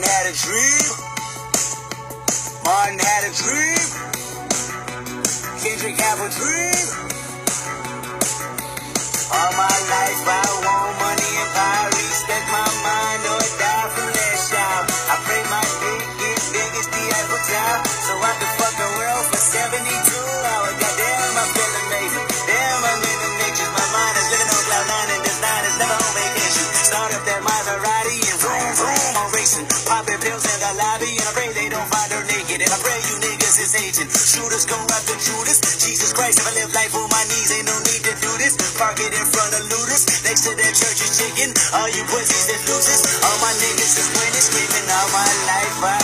had a dream. Martin had a dream. Kendrick have a dream. All my life I want money and power. Respect my mind or die from that shout. I pray my dick get big as the Eiffel Tower. So I can fuck the world for 72 hours. Goddamn, I feel amazing. Damn, I'm in the matrix. My mind is living on cloud nine and this nine is never on vacation. Start up that Maserati naked. And I pray you niggas is aging. Shooters go after Judas. Jesus Christ, if I live life on my knees, ain't no need to do this. Park it in front of looters. Next to that church is chicken. All you pussies that loses. All my niggas is winning, screaming all my life. I